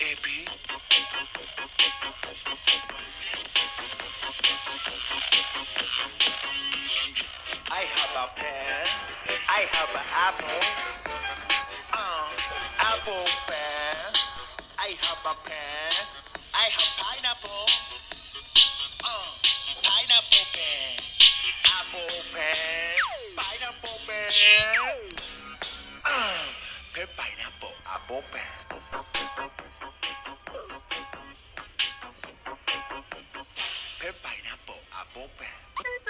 I have a pen. I have an apple. Uh, apple pen. I have a pen. I have pineapple. Uh, pineapple pen. Apple pen. Pineapple pen. Uh, pineapple apple pen. Pineapple apple pen.